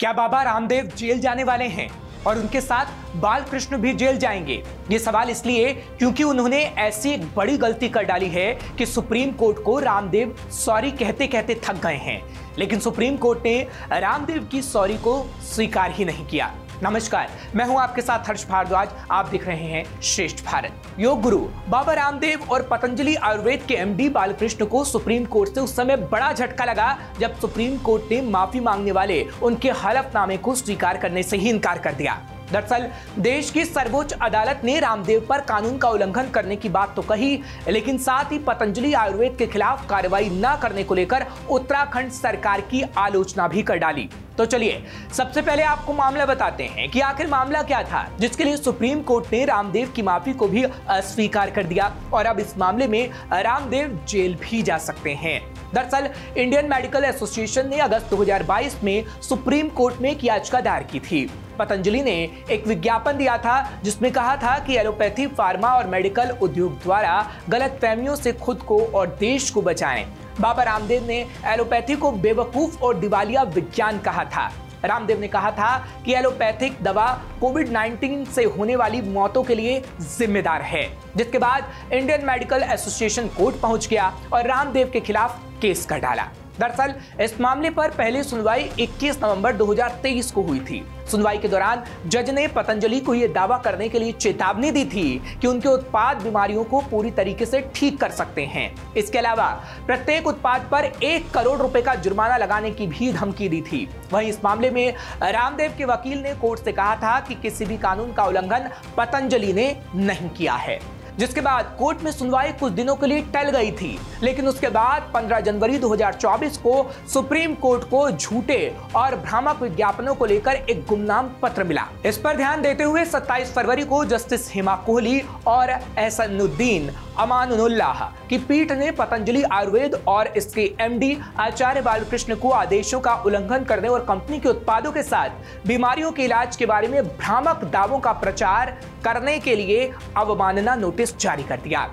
क्या बाबा रामदेव जेल जाने वाले हैं? और उनके साथ बालकृष्ण भी जेल जाएँगे। ये सवाल इसलिए, क्योंकि उन्होंने ऐसी एक बड़ी गलती कर डाली है कि सुप्रीम कोर्ट को रामदेव सॉरी कहते कहते थक गए हैं। लेकिन सुप्रीम कोर्ट ने रामदेव की सॉरी को स्वीकार ही नहीं किया। नमस्कार, मैं हूँ आपके साथ हर्ष भारद्वाज। आप देख रहे हैं श्रेष्ठ भारत। योग गुरु बाबा रामदेव और पतंजलि आयुर्वेद के एमडी बालकृष्ण को सुप्रीम कोर्ट से उस समय बड़ा झटका लगा, जब सुप्रीम कोर्ट ने माफ़ी मांगने वाले उनके हलफनामे को स्वीकार करने से ही इनकार कर दिया। दरअसल, देश की सर्वोच्च अदालत ने रामदेव पर कानून का उल्लंघन करने की बात तो कही, लेकिन साथ ही पतंजलि आयुर्वेद के खिलाफ कार्रवाई न करने को लेकर उत्तराखंड सरकार की आलोचना भी कर डाली। तो चलिए, सबसे पहले आपको मामला बताते हैं कि आखिर मामला क्या था, जिसके लिए सुप्रीम कोर्ट ने रामदेव की माफ़ी को भी अस्वीकार कर दिया, और अब इस मामले में रामदेव जेल भी जा सकते हैं। दरअसल, इंडियन मेडिकल एसोसिएशन ने अगस्त 2022 में सुप्रीम कोर्ट में एक याचिका दायर की थी। पतंजलि ने एक विज्ञापन दिया था, जिसमें कहा था कि एलोपैथी, फार्मा और मेडिकल उद्योग द्वारा गलत फहमियों से खुद को और देश को बचाएँ। बाबा रामदेव ने एलोपैथी को बेवकूफ़ और दिवालिया विज्ञान कहा था। रामदेव ने कहा था कि एलोपैथिक दवा कोविड 19 से होने वाली मौतों के लिए जिम्मेदार है, जिसके बाद इंडियन मेडिकल एसोसिएशन कोर्ट पहुँच गया और रामदेव के खिलाफ केस कर डाला। दरअसल, इस मामले पर पहली सुनवाई 21 नवंबर 2023 को हुई थी। सुनवाई के दौरान जज ने पतंजलि को यह दावा करने के लिए चेतावनी दी थी कि उनके उत्पाद बीमारियों को पूरी तरीके से ठीक कर सकते हैं। इसके अलावा, प्रत्येक उत्पाद पर एक करोड़ रुपए का जुर्माना लगाने की भी धमकी दी थी। वहीं इस मामले में रामदेव के वकील ने कोर्ट से कहा था कि किसी भी कानून का उल्लंघन पतंजलि ने नहीं किया है। जिसके बाद कोर्ट में सुनवाई कुछ दिनों के लिए टल गई थी, लेकिन उसके बाद 15 जनवरी 2024 को सुप्रीम कोर्ट को झूठे और भ्रामक विज्ञापनों को लेकर एक गुमनाम पत्र मिला। इस पर ध्यान देते हुए 27 फरवरी को जस्टिस हेमा कोहली और एहसनुद्दीन अमानुल्लाह की पीठ ने पतंजलि, आयुर्वेद और इसके एमडी आचार्य बालकृष्ण को आदेशों का उल्लंघन करने और कंपनी के उत्पादों के साथ बीमारियों के इलाज के बारे में भ्रामक दावों का प्रचार करने के लिए अवमानना नोटिस जारी कर दिया।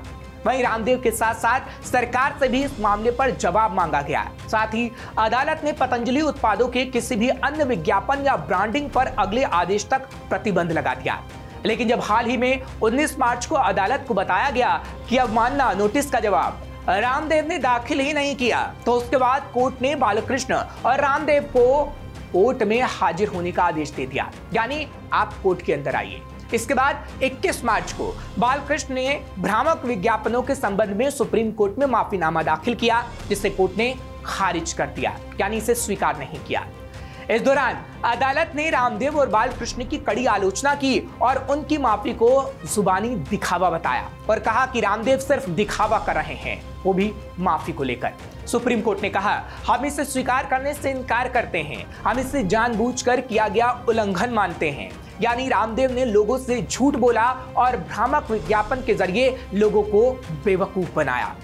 वहीं रामदेव के साथ साथ सरकार से भी इस मामले पर जवाब मांगा गया। साथ ही अदालत ने पतंजलि उत्पादों के किसी भी अन्य विज्ञापन या ब्रांडिंग पर अगले आदेश तक प्रतिबंध लगा दिया। लेकिन जब हाल ही में 19 मार्च को अदालत को बताया गया कि अवमानना नोटिस का जवाब, रामदेव ने दाखिल ही नहीं किया। तो उसके बाद कोर्ट ने बालकृष्ण और रामदेव को कोर्ट में हाजिर होने का आदेश दे दिया। यानी आप कोर्ट के अंदर आइए। इसके बाद 21 मार्च को बालकृष्ण ने भ्रामक विज्ञापनों के संबंध में सुप्रीम कोर्ट में माफीनामा दाखिल किया, जिसे कोर्ट ने खारिज कर दिया। यानी इसे स्वीकार नहीं किया। इस दौरान अदालत ने रामदेव और बालकृष्ण की कड़ी आलोचना की और उनकी माफ़ी को जुबानी दिखावा बताया और कहा कि रामदेव सिर्फ़ दिखावा कर रहे हैं, वो भी माफ़ी को लेकर। सुप्रीम कोर्ट ने कहा, हम इसे स्वीकार करने से इनकार करते हैं। हम इसे जानबूझकर किया गया उल्लंघन मानते हैं। यानी रामदेव ने लोगों से झूठ बोला और भ्रामक विज्ञापन के ज़रिए लोगों को बेवकूफ़ बनाया।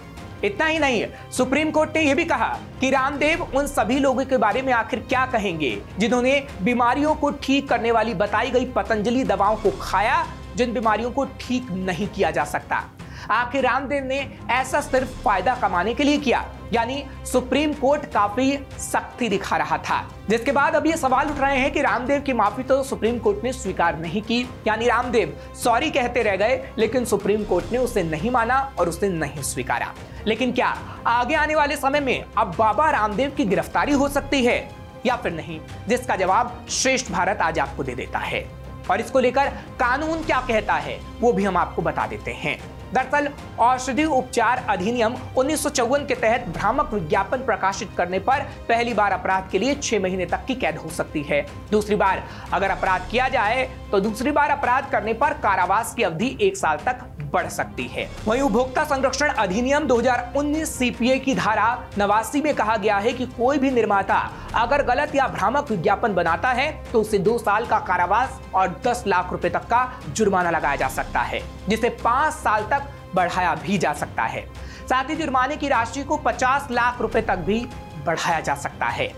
इतना ही नहीं, सुप्रीम कोर्ट ने यह भी कहा कि रामदेव उन सभी लोगों के बारे में आखिर क्या कहेंगे, जिन्होंने बीमारियों को ठीक करने वाली बताई गई पतंजलि दवाओं को खाया, जिन बीमारियों को ठीक नहीं किया जा सकता। आखिर रामदेव ने ऐसा सिर्फ़ फ़ायदा कमाने के लिए किया यानी सुप्रीम कोर्ट काफ़ी सख्ती दिखा रहा था। जिसके बाद अब ये सवाल उठ रहे हैं कि रामदेव की माफ़ी तो सुप्रीम कोर्ट ने स्वीकार नहीं की। यानी रामदेव सॉरी कहते रह गए, लेकिन सुप्रीम कोर्ट ने उसे नहीं माना और उसे नहीं स्वीकारा। लेकिन क्या आगे आने वाले समय में अब बाबा रामदेव की गिरफ्तारी हो सकती है या फिर नहीं? जिसका जवाब श्रेष्ठ भारत आज आपको दे देता है। और इसको लेकर कानून क्या कहता है, वो भी हम आपको बता देते हैं। दरअसल, औषधि उपचार अधिनियम उन्नीस सौ चौवन के तहत भ्रामक विज्ञापन प्रकाशित करने पर पहली बार अपराध के लिए छह महीने तक की कैद हो सकती है। दूसरी बार, अगर अपराध किया जाए तो दूसरी बार अपराध करने पर कारावास की अवधि एक साल तक बढ़ सकती है। वहीं उपभोक्ता संरक्षण अधिनियम 2019 सीपीए की धारा नवासी में कहा गया है कि कोई भी निर्माता अगर गलत या भ्रामक विज्ञापन बनाता है तो उसे दो साल का कारावास और दस लाख रुपए तक का जुर्माना लगाया जा सकता है, जिसे पाँच साल तक बढ़ाया भी जा सकता है। साथ ही जुर्माने की राशि को 50 लाख रुपए तक भी बढ़ाया जा सकता है।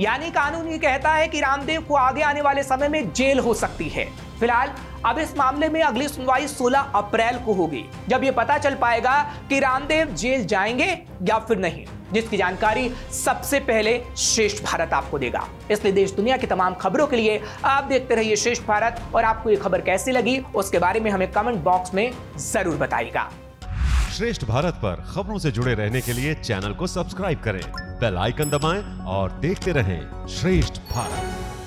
यानी कानून ये कहता है कि रामदेव को आगे आने वाले समय में जेल हो सकती है। फ़िलहाल, अब इस मामले में अगली सुनवाई 16 अप्रैल को होगी। जब ये पता चल पाएगा कि रामदेव जेल जाएँगे या फिर नहीं। जिसकी जानकारी सबसे पहले श्रेष्ठ भारत आपको देगा। इसलिए देश दुनिया की तमाम खबरों के लिए आप देखते रहिए श्रेष्ठ भारत और आपको ये खबर कैसी लगी, उसके बारे में हमें कमेंट बॉक्स में ज़रूर बताइएगा। श्रेष्ठ भारत पर खबरों से जुड़े रहने के लिए चैनल को सब्सक्राइब करें, बेल आइकन दबाएँ और देखते रहें श्रेष्ठ भारत।